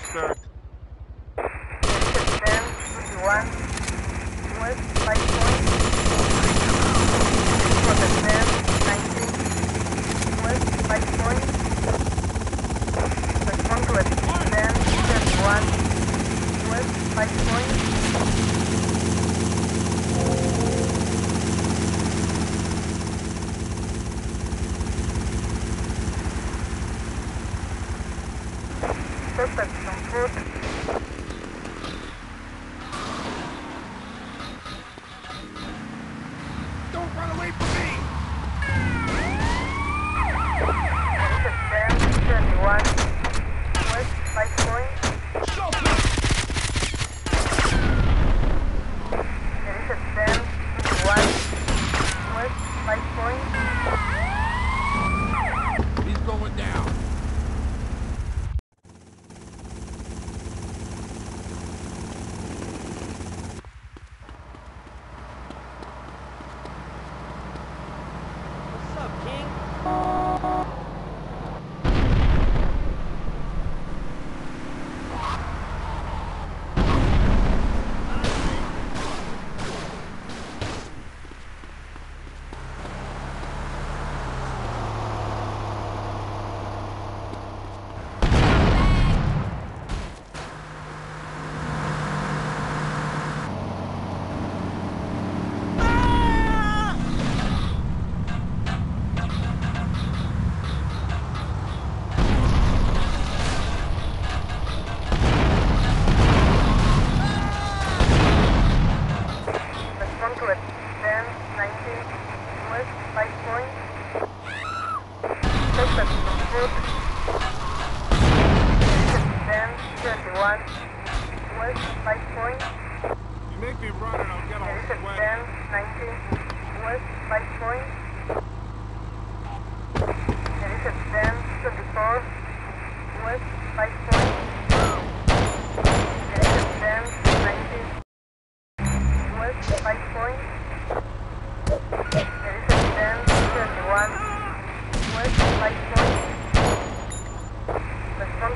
Yes, sir. Ten, twenty-one, west, five point. For the ten, nineteen, west, five point. Respond to it. Ten, thirty-one, west, five point. Suspect on foot. Don't run away from me! Ten, thirty-one, west, five point. There is a ten, one, west, five point. Set from foot. Then 21. West 5 point. You make me run and I'll get all the way. Then 19. West 5 point. There is a then 24. West 5 point. There is a then 19. West 5